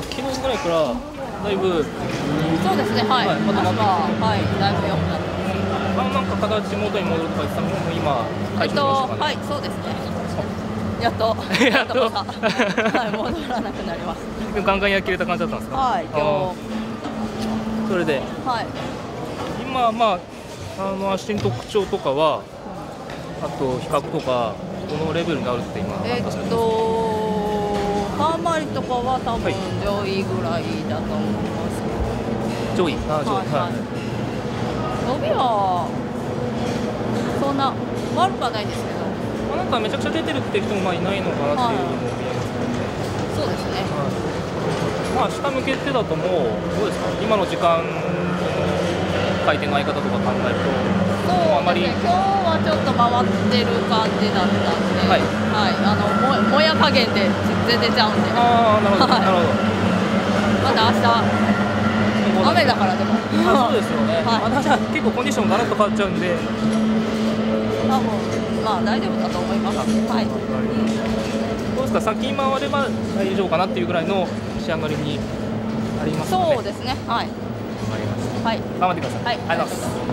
分ぐらいからだいぶそうですねはい、はいまた足ははいだいぶ良くなってます。あなんか形元に戻るとか言ってたの？も今えっと解消しましたかね、はいそうですね。やっとやっと。はい戻らなくなりましガンガン焼き入れた感じだったんですか？たはい今あーそれで。日はい。今まああの足の特徴とかはあと比較とかどのレベルになるって今えーマリとかは多分はい。上位。ぐらいだと思います上位。あ上位はい。はい。伸びはそんな悪くはないですけど。まあ、なんかめちゃくちゃ出てるって人もまあいないのかなっていうのも見えますそうですね。はいまあ下向けてだともうどうですか？今の時間回転の相方とか考えるとそうあまりねはちょっと回ってる感じだったんで。はい。あのももや加減で全然ちゃうんで。ああなるほど、はい。なるほど。また明日雨だからでも。あそうですよね、はい。あじゃあ結構コンディションガラッと変わっちゃうんで。多分まあ大丈夫だと思います。はい。どうですか？先回れば大丈夫かなっていうぐらいの仕上がりになりますかねそうですね。はい。わかりました。はい。頑張ってください、はい。ありがとうございます